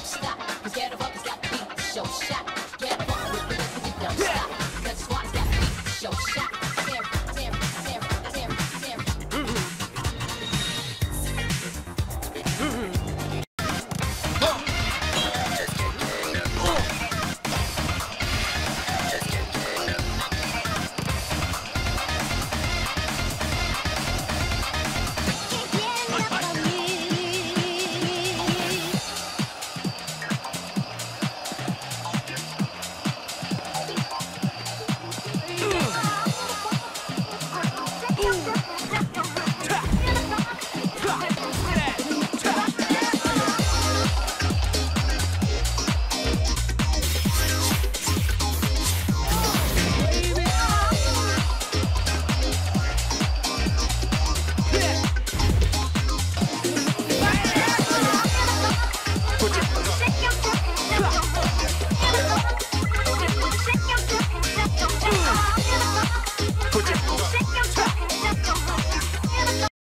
don't stop. Cause get up, it's got the beat, show shot. Get up with the beat, don't stop. Cause squad's got the beat, show shot.